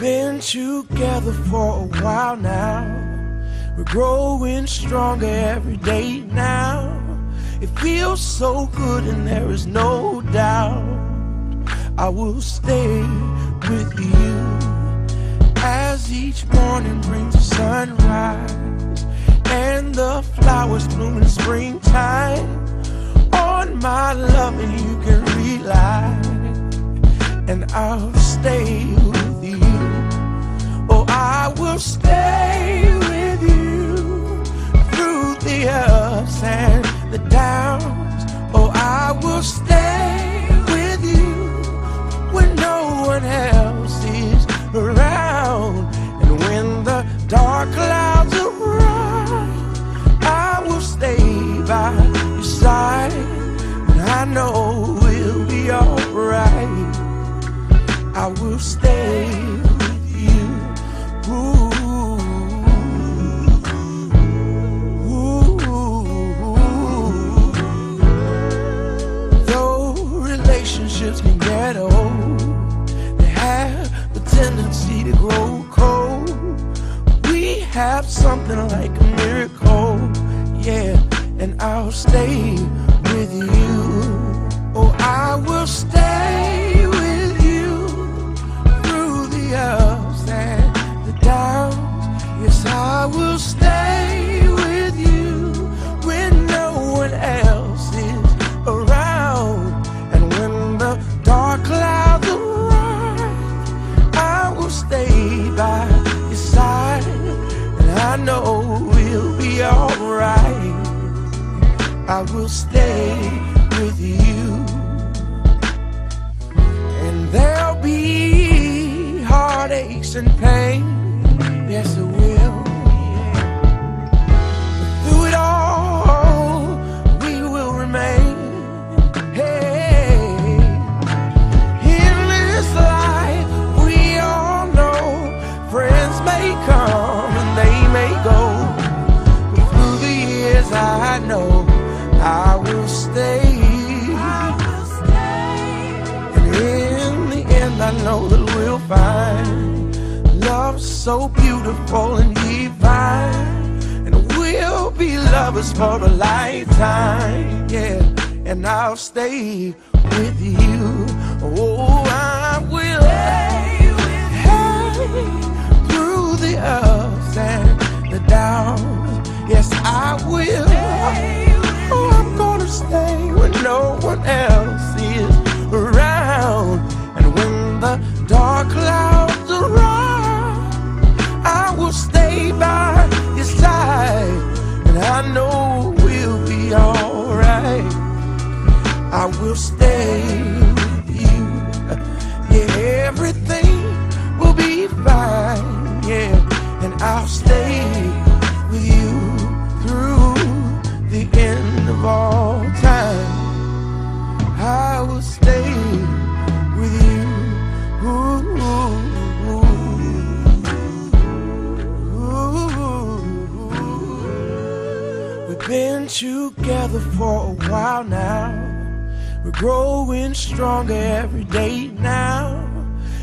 been together for a while now. We're growing stronger every day now. It feels so good, and there is no doubt I will stay with you as each morning brings the sunrise and the flowers bloom in springtime. On my love, and you can rely, and I'll stay side. And I know we'll be alright. I will stay with you. Ooh. Ooh. Though relationships can get old, they have the tendency to grow cold. We have something like a miracle, yeah, and I'll stay with you. Oh, I will stay with you through the ups and the downs. Yes, I will stay with you when no one else is around. And when the dark clouds arise, I will stay by your side. And I know we'll be alright. I will stay with you. And there'll be heartaches and pain. Yes, it will. But through it all, we will remain. Hey, in this life, we all know friends may come and they may go. But through the years, I know find love so beautiful and divine. And we'll be lovers for a lifetime. Yeah, and I'll stay with you. Oh, know we'll be alright. I will stay with you. Yeah, everything will be fine. Yeah, and I'll stay together for a while now. We're growing stronger every day now.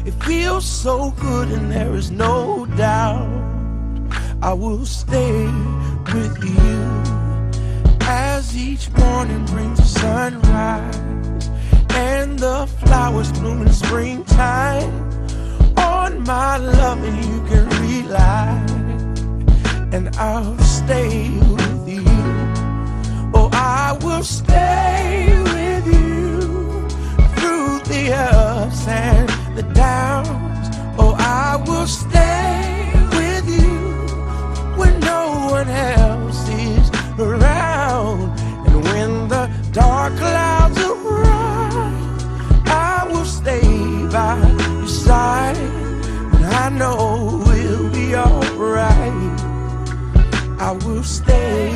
It feels so good, and there is no doubt I will stay with you as each morning brings the sunrise and the flowers bloom in springtime. On my love, and you can rely, and I'll stay I will stay with you through the ups and the downs. Oh, I will stay with you when no one else is around. And when the dark clouds arise, I will stay by your side. And I know we'll be alright. I will stay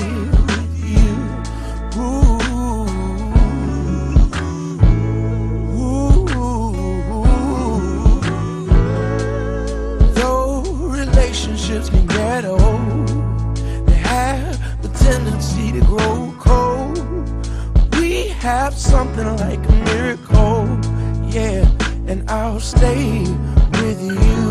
relationships can get old, they have the tendency to grow cold. We have something like a miracle, yeah, and I'll stay with you.